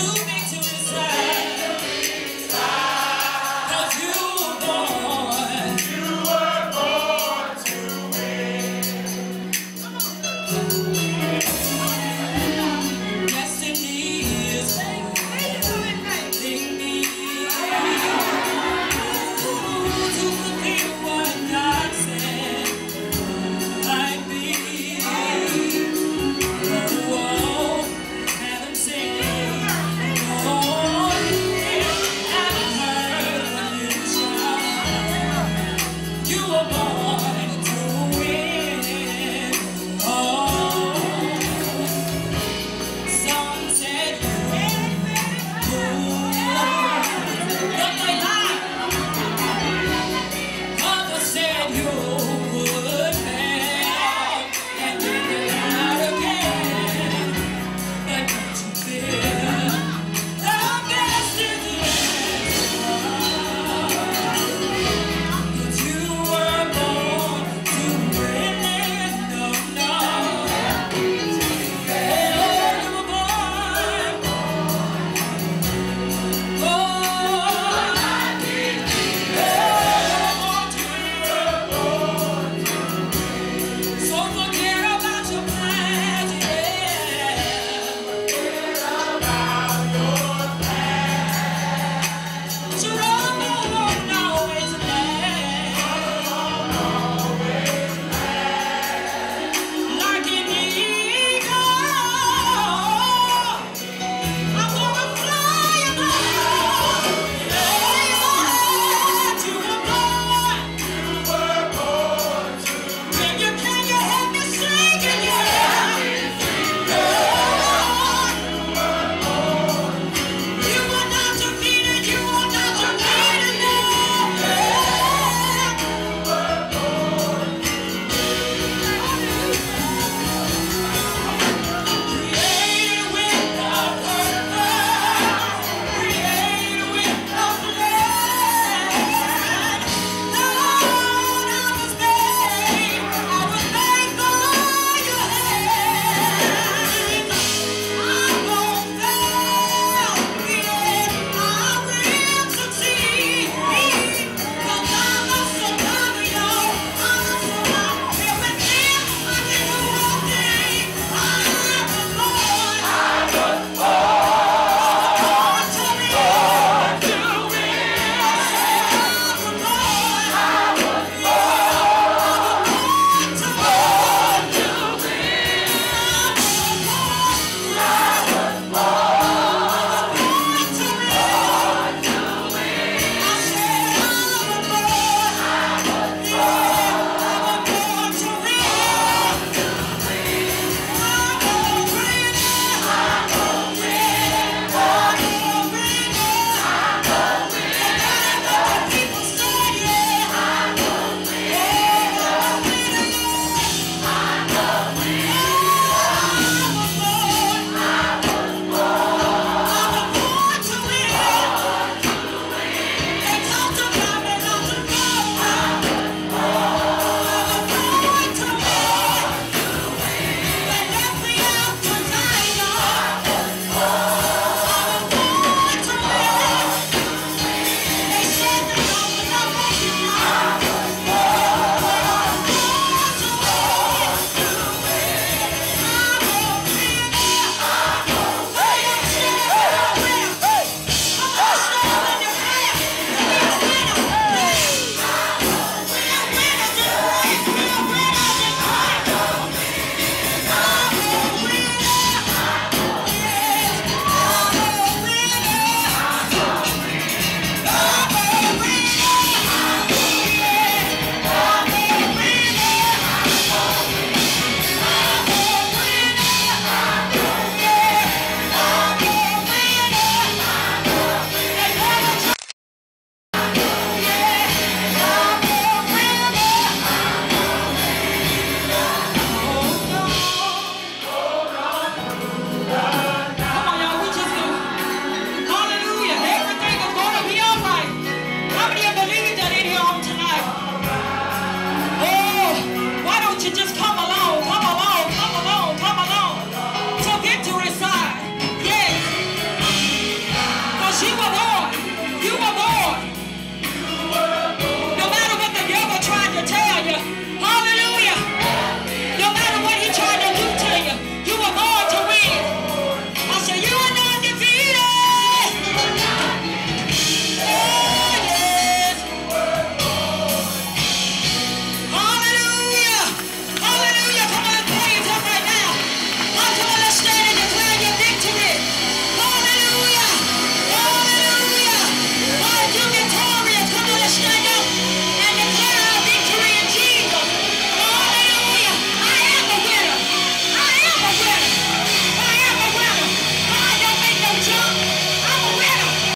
to